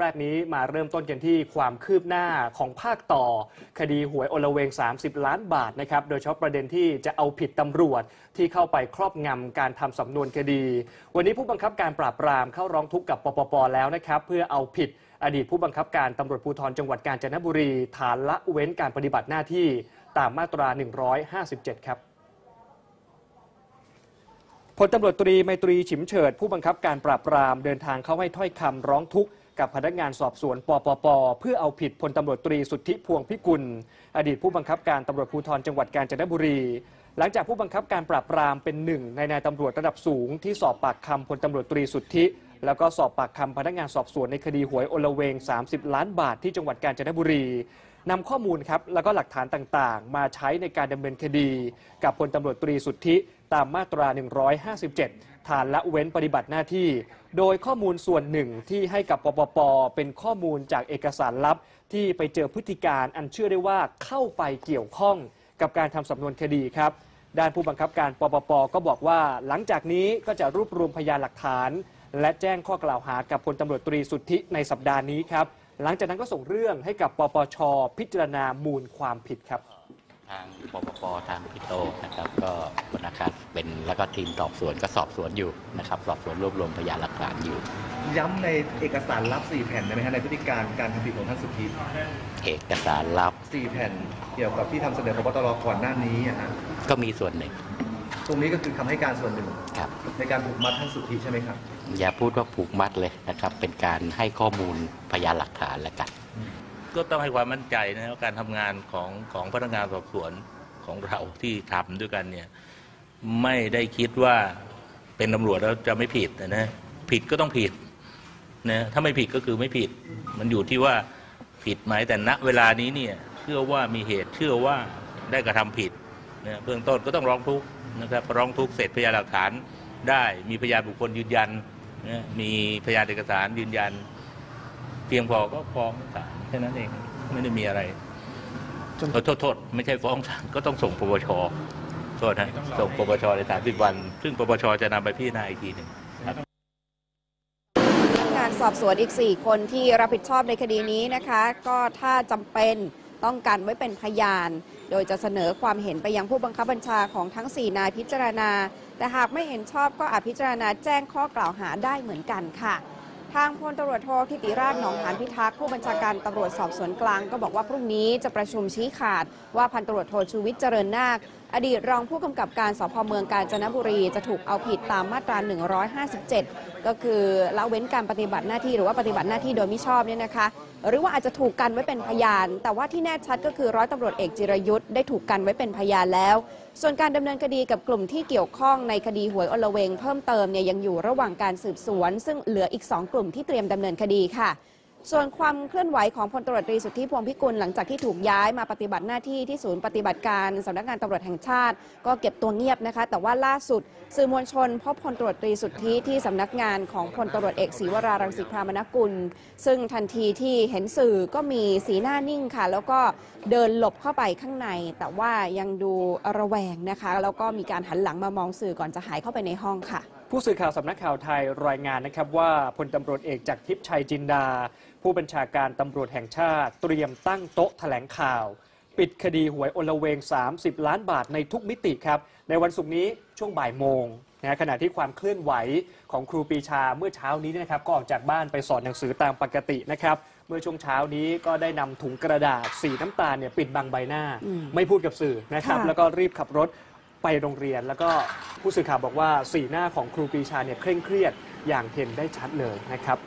แรกนี้มาเริ่มต้นกันที่ความคืบหน้าของภาคต่อ คดีหวยโอลเวง 30 ล้านบาทนะครับ โดยเฉพาะประเด็นที่จะเอาผิดตำรวจที่เข้าไปครอบงำการทำสำนวนคดี วันนี้ผู้บังคับการปราบปรามเข้าร้องทุกข์กับปปปแล้วนะครับ เพื่อเอาผิดอดีตผู้บังคับการตำรวจภูธรจังหวัดกาญจนบุรี ฐานละเว้นการปฏิบัติหน้าที่ตามมาตรา 157 ครับพลตำรวจตรีไมตรีฉิมเฉิด ผู้บังคับการปราบปรามเดินทางเข้าให้ถ้อยคำร้องทุกข์ กับพนักงานสอบสวนปปป เพื่อเอาผิดพลตำรวจตรีสุทธิพวงพิกุล อดีตผู้บังคับการตำรวจภูธรจังหวัดกาญจนบุรี หลังจากผู้บังคับการปราบปรามเป็นหนึ่งในนายตำรวจระดับสูง ที่สอบปากคำพลตำรวจตรีสุทธิ แล้วก็สอบปากคำพนักงานสอบสวนในคดีหวยโอลเวง 30 ล้านบาทที่จังหวัดกาญจนบุรี นำข้อมูลครับแล้วก็หลักฐานต่างๆ มาใช้ในการดำเนินคดี กับพลตำรวจตรีสุทธิตามมาตรา 157 ฐานละเว้นปฏิบัติหน้าที่ โดยข้อมูลส่วนหนึ่งที่ให้กับปปป เป็นข้อมูลจากเอกสารลับ ที่ไปเจอพฤติการอันเชื่อได้ว่าเข้าไปเกี่ยวข้องกับการทำสำนวนคดีครับ ด้านผู้บังคับการปปป ก็บอกว่า หลังจากนี้ก็จะรวบรวมพยานหลักฐาน และแจ้งข้อกล่าวหากับพลตำรวจตรีสุทธิในสัปดาห์นี้ครับ หลังจากนั้นก็ส่งเรื่องให้กับปปช พิจารณามูลความผิดครับ ทางปปปทางพี่โตนะครับ ก็บรรณาการเป็นแล้วก็ทีมสอบสวนก็สอบสวนอยู่นะครับ สอบสวนรวบรวมพยานหลักฐานอยู่ ย้ำในเอกสารลับ 4 แผ่นได้ไหมฮะในพฤติการการทำผิดของท่านสุทธิเอกสารลับ 4 แผ่นเกี่ยวกับที่ทำเสนอพบตรก่อนหน้านี้อะฮะ ก็มีส่วนหนึ่ง ตรงนี้ก็คือคำให้การส่วนหนึ่งครับในการผูกมัดท่านสุทธิใช่ไหมครับ อย่าพูดว่าผูกมัดเลยนะครับ เป็นการให้ข้อมูลพยานหลักฐานแล้วกัน ก็ต้องให้ความมั่นใจนะครับการทำงานของของพนักงานสอบสวนของเราที่ทำด้วยกันเนี่ยไม่ได้คิดว่าเป็นตำรวจแล้วจะไม่ผิดนะผิดก็ต้องผิดนะถ้าไม่ผิดก็คือไม่ผิด มันอยู่ที่ว่าผิดไหมแต่ณเวลานี้เนี่ยเชื่อว่ามีเหตุเชื่อว่าได้กระทำผิด นะเบื้องต้นก็ต้องร้องทุกข์นะครับร้องทุกข์เสร็จพยานหลักฐานได้มีพยานบุคคลยืนยันนะมีพยานเอกสารยืนยัน เพียงพอก็ฟ้องศาลแค่นั้นเองไม่ได้มีอะไรเออโทษโทษไม่ใช่ฟ้องศาลก็ต้องส่งปปชโทษนะส่งปปชในสามสิบวัน ซึ่งปปชจะนำไปพิจารณาอีกทีหนึ่งพนักงานสอบสวนอีก 4 คนที่รับผิดชอบในคดีนี้นะคะ ก็ถ้าจำเป็น ต้องการไว้เป็นพยาน โดยจะเสนอความเห็นไปยังผู้บังคับบัญชาของทั้ง 4 นายพิจารณา แต่หากไม่เห็นชอบก็อาจพิจารณาแจ้งข้อกล่าวหาได้เหมือนกันค่ะ ทางพลตำรวจโททิติราชหนองหานพิทักษ์ผู้บัญชาการตำรวจสอบสวนกลางก็บอกว่าพรุ่งนี้จะประชุมชี้ขาด ว่าพันตำรวจโทชูวิทย์เจริญนาคอดีตรองผู้กำกับการสพเมืองกาญจนบุรีจะถูกเอาผิดตามมาตรา 157 ก็คือละเว้นการปฏิบัติหน้าที่หรือว่าปฏิบัติหน้าที่โดยมิชอบเนี่ยนะคะ หรือว่าอาจจะถูกกันไว้เป็นพยาน แต่ว่าที่แน่ชัดก็คือร้อยตำรวจเอกจิรยุทธ์ได้ถูกกันไว้เป็นพยานแล้ว ส่วนการดำเนินคดีกับกลุ่มที่เกี่ยวข้องในคดีหวยอลเวงเพิ่มเติมเนี่ยยังอยู่ระหว่างการสืบสวน ซึ่งเหลืออีก 2 กลุ่มที่เตรียมดำเนินคดีค่ะ ส่วนความเคลื่อนไหวของพลตำรวจตรีสุทธิพวงพิกุลหลังจากที่ถูกย้ายมาปฏิบัติหน้าที่ที่ศูนย์ปฏิบัติการสำนักงานตำรวจแห่งชาติ ก็เก็บตัวเงียบนะคะ แต่ว่าล่าสุด สื่อมวลชนพบพลตำรวจตรีสุทธิที่สำนักงานของพลตำรวจเอกศรีวรารังสิพรามนกุล ซึ่งทันทีที่เห็นสื่อก็มีสีหน้านิ่งค่ะ แล้วก็เดินหลบเข้าไปข้างใน แต่ว่ายังดูระแวงนะคะ แล้วก็มีการหันหลังมามองสื่อก่อนจะหายเข้าไปในห้องค่ะ ผู้สื่อข่าวสำนักข่าวไทยรายงานนะครับว่าพลตำรวจเอกจากทิพย์ชัยจินดา ผู้บัญชาการตำรวจแห่งชาติ เตรียมตั้งโต๊ะแถลงข่าว ปิดคดีหวยโอลเวง 30 ล้านบาทในทุกมิติครับ ในวันศุกร์นี้ช่วงบ่ายโมงนะขณะที่ความเคลื่อนไหวของครูปรีชาเมื่อเช้านี้เนยนะครับก็ออกจากบ้านไปสอนหนังสือตามปกตินะครับเมื่อช่วงเช้านี้ก็ได้นำถุงกระดาษสีน้ำตาลเนี่ยปิดบังใบหน้าอืมไม่พูดกับสื่อนะครับค่ะแล้วก็รีบขับรถไปโรงเรียนแล้วก็ ผู้สื่อข่าวบอกว่าสีหน้าของครูปีชาเนี่ยเคร่งเครียดอย่างเห็นได้ชัดเลยนะครับ